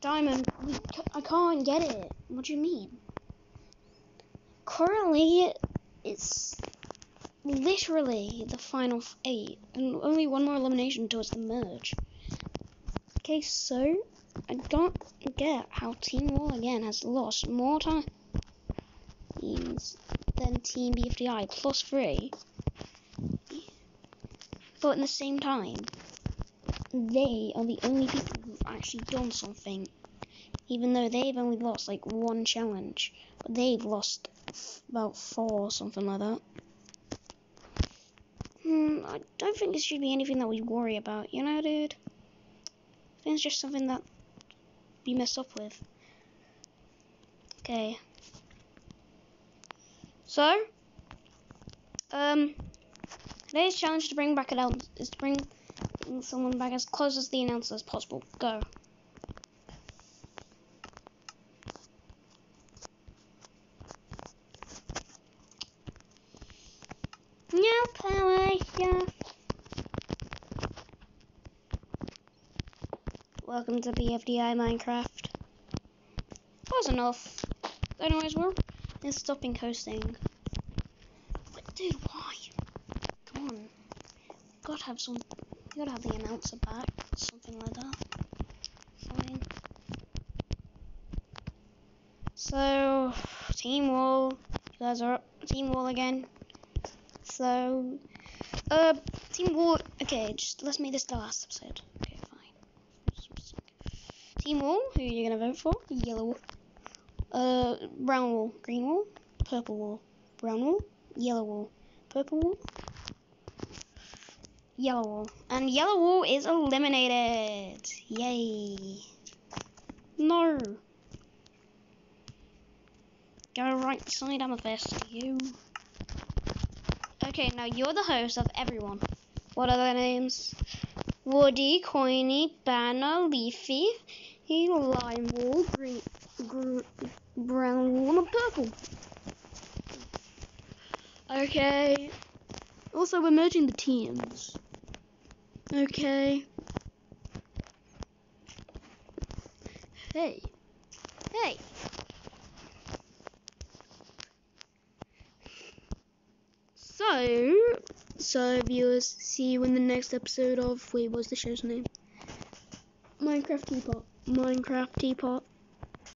Diamond, I can't get it. What do you mean? Currently, it's literally the final eight, and only one more elimination towards the merge. Okay, so I don't get how Team Wall again has lost more time than Team BFDI plus three, but in the same time, they are the only people who've actually done something. Even though they've only lost like one challenge, but they've lost about four or something like that. Hmm, I don't think this should be anything that we worry about, you know, dude? I think it's just something that we mess up with. Okay. So, um, today's challenge to bring back an announce is to bring someone back as close as the announcer as possible. Go. No power. Welcome to BFDI Minecraft. Close enough. Anyways, we're it's stopping hosting. But dude, why? Come on. Gotta have some. Gotta have the announcer back. Something like that. Fine. So, Team Wall. You guys are up. Team Wall again. So, uh, Team Wall. Okay, just let's make this the last episode. Okay, fine. Team Wall. Who are you gonna vote for? Yellow Wall. Uh, brown wall, green wall, purple wall, brown wall, yellow wall, purple wall, yellow wall. And yellow Wool is eliminated. Yay. No. Go right side I'm the amethyst, you. Okay, now you're the host of everyone. What are their names? Woody, Coiny, Banner, Leafy, Lime Wool, Green, gr- Brown Wool, and Purple. Okay. Also, we're merging the teams. Okay. Hey. Hey. So, so viewers, see you in the next episode of wait, what's the show's name? Minecraft Teapot. Minecraft Teapot.